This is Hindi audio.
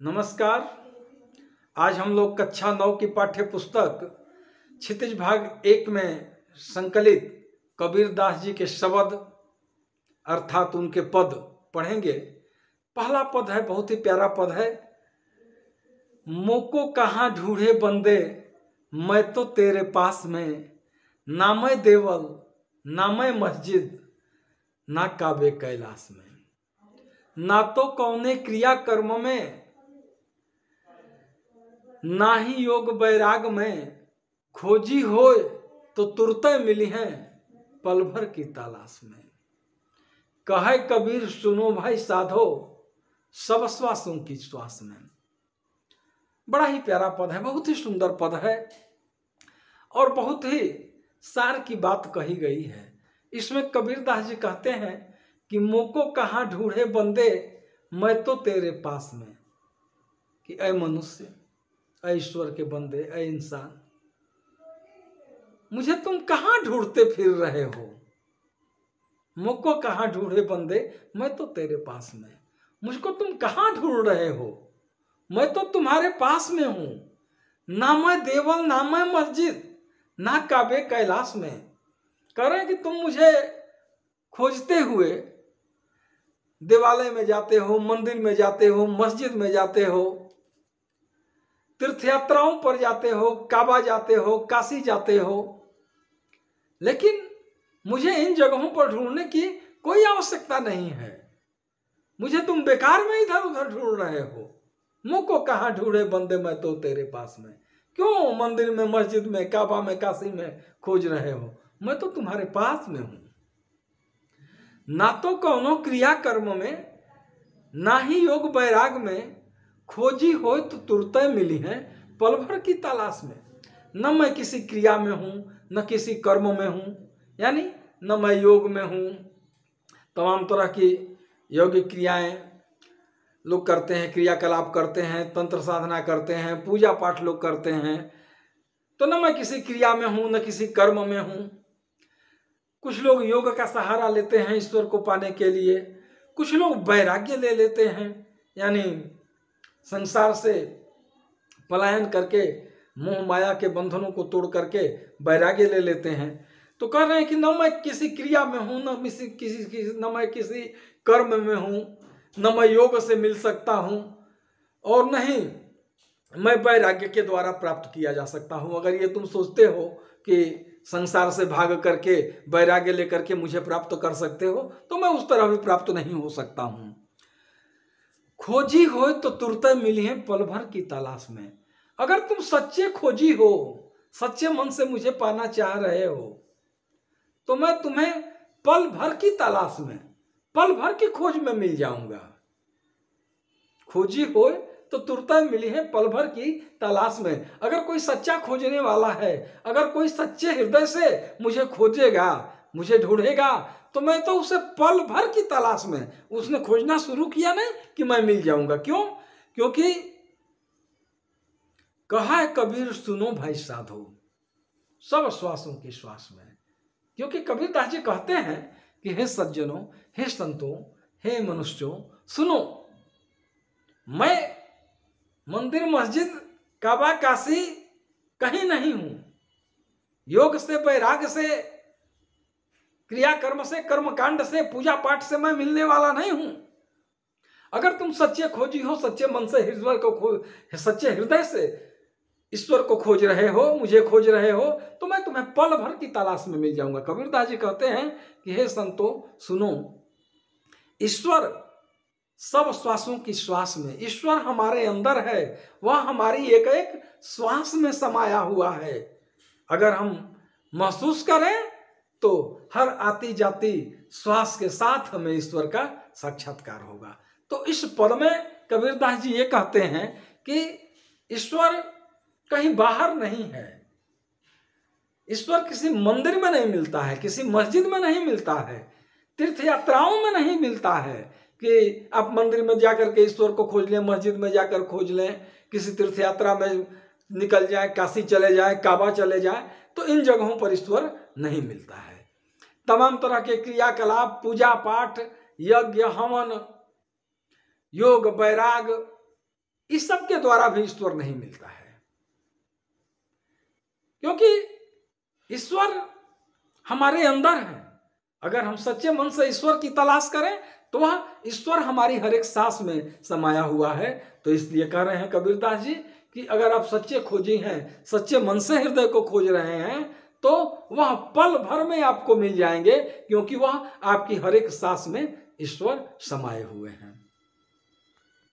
नमस्कार। आज हम लोग कक्षा नौ की पाठ्य पुस्तक क्षितिज भाग एक में संकलित कबीर दास जी के शब्द अर्थात उनके पद पढ़ेंगे। पहला पद है, बहुत ही प्यारा पद है। मोको कहाँ ढूंढे बंदे, मैं तो तेरे पास में। नामे देवल नामे मस्जिद, ना काबे कैलाश में। ना तो कौने क्रिया कर्म में ना ही योग बैराग में खोजी हो तो तुरते मिली हैं पल भर की तलाश में। कहे कबीर, सुनो भाई साधो, सब श्वासों की श्वास में। बड़ा ही प्यारा पद है, बहुत ही सुंदर पद है। और बहुत ही सार की बात कही गई है। इसमें कबीर दास जी कहते हैं कि, मोको कहाँ ढूंढे बंदे, मैं तो तेरे पास में। कि अय मनुष्य ईश्वर के बंदे अय इंसान। मुझे तुम कहाँ ढूंढते फिर रहे हो? मोको कहाँ ढूंढे बंदे? मैं तो तेरे पास में। मुझको तुम कहाँ ढूंढ रहे हो? मैं तो तुम्हारे पास में हूँ। ना मैं देवल, ना मैं मस्जिद, ना काबे कैलाश में। कह रहे कि तुम मुझे खोजते हुए देवालय में जाते हो, मंदिर में जाते हो, मस्जिद में जाते हो तीर्थ यात्राओं पर जाते हो, काबा जाते हो, काशी जाते हो। लेकिन मुझे इन जगहों पर ढूँढने की कोई आवश्यकता नहीं है। मुझे तुम बेकार में इधर उधर ढूंढ रहे हो। मुझको कहाँ ढूंढे बंदे मैं तो तेरे पास में? क्यों मंदिर में, मस्जिद में, काबा में, काशी में खोज रहे हो? मैं तो तुम्हारे पास में हूँ। ना तो कौनो क्रिया कर्म में, ना ही योग बैराग में खोजी हो तो तुरत मिली है पल भर की तलाश में। न मैं किसी क्रिया में हूँ, न किसी कर्म में हूँ, यानी न मैं योग में हूँ। तमाम तरह की योगिक क्रियाएँ लोग करते हैं, क्रियाकलाप करते हैं, तंत्र साधना करते हैं, पूजा पाठ लोग करते हैं। तो न मैं किसी क्रिया में हूँ, न किसी कर्म में हूँ। कुछ लोग योग का सहारा लेते हैं ईश्वर को पाने के लिए। कुछ लोग वैराग्य ले लेते हैं, यानी संसार से पलायन करके, मोह माया के बंधनों को तोड़ करके वैराग्य ले लेते हैं। तो कह रहे हैं कि न मैं किसी क्रिया में हूँ, न किसी किसी, न मैं किसी कर्म में हूँ, न मैं योग से मिल सकता हूँ और नहीं, मैं वैराग्य के द्वारा प्राप्त किया जा सकता हूँ। अगर ये तुम सोचते हो कि संसार से भाग करके, वैराग्य लेकर के मुझे प्राप्त कर सकते हो तो मैं उस तरह भी प्राप्त नहीं हो सकता हूँ। खोजी हो तो तुरते मिली है पल भर की तलाश में। अगर तुम सच्चे खोजी हो, सच्चे मन से मुझे पाना चाह रहे हो तो मैं तुम्हें पल भर की तलाश में पल भर की खोज में मिल जाऊँगा। खोजी हो तो तुरंत मिली है पल भर की तलाश में। अगर कोई सच्चा खोजने वाला है, अगर कोई सच्चे हृदय से मुझे खोजेगा मुझे ढूंढेगा तो मैं तो उसे पल भर की तलाश में, उसने खोजना शुरू किया नहीं कि मैं मिल जाऊँगा। क्यों? क्योंकि कहा है, कबीर सुनो भाई साधो, सब श्वासों के श्वास में। क्योंकि कबीर दास जी कहते हैं कि हे सज्जनों, हे संतों, हे मनुष्यों, सुनो, मैं मंदिर मस्जिद काबा काशी कहीं नहीं हूँ। योग से, वैराग से क्रिया कर्म से कर्म कांड से पूजा पाठ से मैं मिलने वाला नहीं हूँ। अगर तुम सच्चे खोजी हो, सच्चे मन से हृदय को खो, सच्चे हृदय से ईश्वर को खोज रहे हो, मुझे खोज रहे हो तो मैं तुम्हें पल भर की तलाश में मिल जाऊँगा। कबीरदास जी कहते हैं कि, हे संतो, सुनो, ईश्वर सब श्वासों की श्वास में, ईश्वर हमारे अंदर है, वह हमारी एक एक श्वास में समाया हुआ है। अगर हम महसूस करें तो हर आती जाती श्वास के साथ हमें ईश्वर का साक्षात्कार होगा। तो इस पद में कबीरदास जी ये कहते हैं कि ईश्वर कहीं बाहर नहीं है। ईश्वर किसी मंदिर में नहीं मिलता है, किसी मस्जिद में नहीं मिलता है तीर्थ यात्राओं में नहीं मिलता है कि आप मंदिर में जाकर के ईश्वर को खोज लें, मस्जिद में जाकर खोज लें, किसी तीर्थ यात्रा में निकल जाए, काशी चले जाए, काबा चले जाए तो इन जगहों पर ईश्वर नहीं मिलता है। तमाम तरह के क्रियाकलाप पूजा पाठ यज्ञ, हवन, योग, वैराग, इस सब के द्वारा भी ईश्वर नहीं मिलता है। क्योंकि ईश्वर हमारे अंदर है। अगर हम सच्चे मन से ईश्वर की तलाश करें तो वह ईश्वर हमारी हर एक सांस में समाया हुआ है। तो इसलिए कह रहे हैं कबीरदास जी कि अगर आप सच्चे खोजी हैं, सच्चे मन से हृदय को खोज रहे हैं तो वह पल भर में आपको मिल जाएँगे, क्योंकि वह आपकी हर एक सांस में ईश्वर समाये हुए हैं।